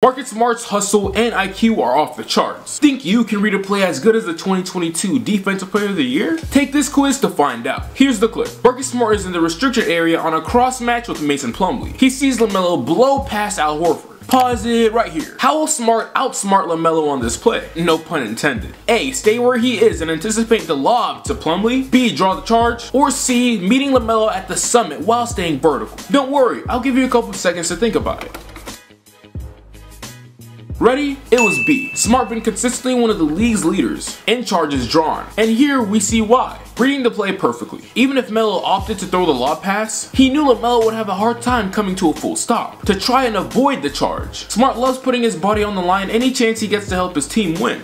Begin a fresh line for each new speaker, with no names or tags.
Marcus Smart's hustle and IQ are off the charts. Think you can read a play as good as the 2022 Defensive Player of the Year? Take this quiz to find out. Here's the clip. Marcus Smart is in the restricted area on a cross match with Mason Plumlee. He sees LaMelo blow past Al Horford. Pause it right here. How will Smart outsmart LaMelo on this play? No pun intended. A. Stay where he is and anticipate the lob to Plumlee. B. Draw the charge. Or C. Meeting LaMelo at the summit while staying vertical. Don't worry, I'll give you a couple seconds to think about it. Ready? It was B. Smart been consistently one of the league's leaders in charges drawn. And here we see why. Reading the play perfectly. Even if Melo opted to throw the lob pass, he knew LaMelo would have a hard time coming to a full stop to try and avoid the charge. Smart loves putting his body on the line any chance he gets to help his team win.